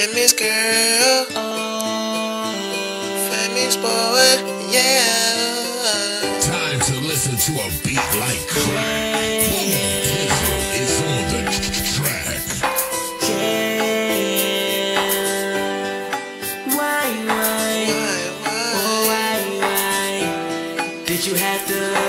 Famous girl, famous boy, yeah. Time to listen to a beat like crack. Tizzle is on the track. Why, why, Why, oh, why? why, why did you have to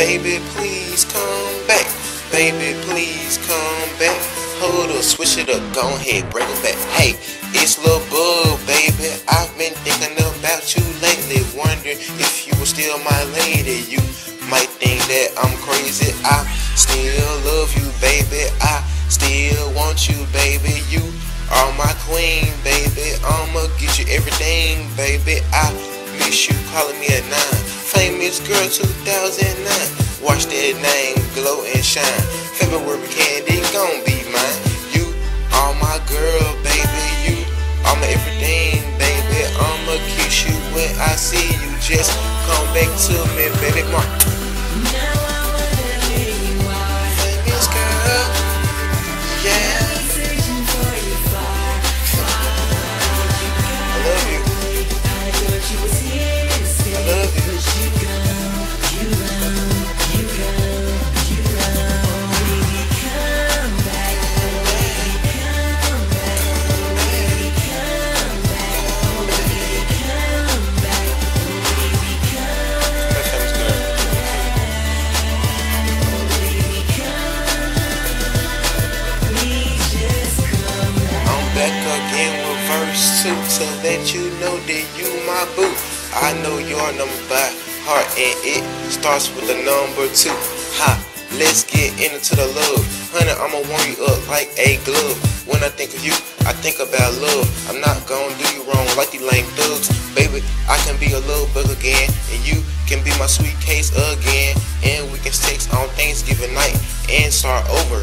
Baby, please come back. Baby, please come back. Hold up, switch it up, go ahead, bring it back. Hey, it's Lil Bug, baby. I've been thinking about you lately, wondering if you were still my lady. You might think that I'm crazy. I still love you, baby. I still want you, baby. You are my queen, baby. I'ma get you everything, baby. I miss you calling me at nine. Famous girl 2009. Watch that name glow and shine. February candy gon' be mine. You are my girl, baby. You are my everything, baby. I'ma kiss you when I see you. Just come back to me, baby. Mark. To let you know that you my boo. I know your number by heart and it starts with the number two. Ha, let's get into the love. Honey, I'ma warm you up like a glove. When I think of you, I think about love. I'm not gonna do you wrong like these lame thugs. Baby, I can be a little bug again, and you can be my sweet case again. And we can sex on Thanksgiving night and start over.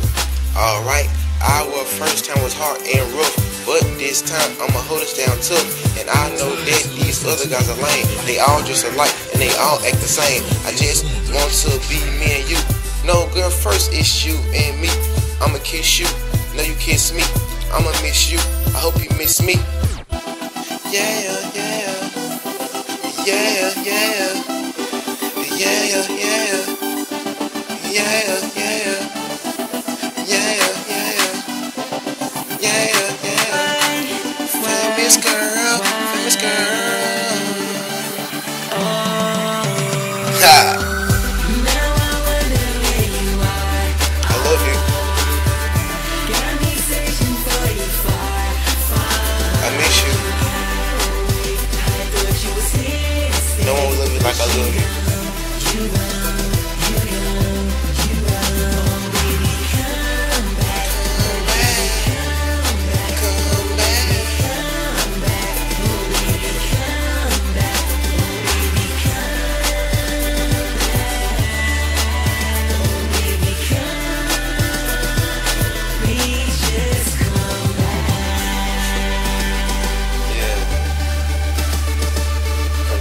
Alright, our first time was hard and rough, but this time I'ma hold us down tough. And I know that these other guys are lame. They all just alike and they all act the same. I just want to be me and you. No girl, first it's you and me. I'ma kiss you, no you kiss me. I'ma miss you. I hope you miss me. Yeah, yeah, yeah, yeah, yeah, yeah, yeah, me like I love you.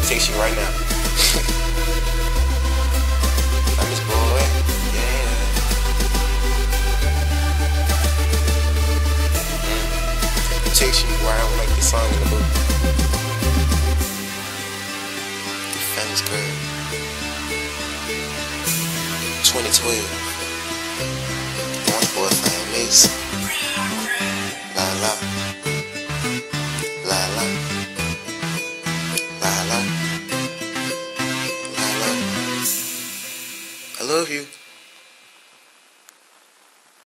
takes you right now. protection why I don't like the song in the book. The good. 2012. La la.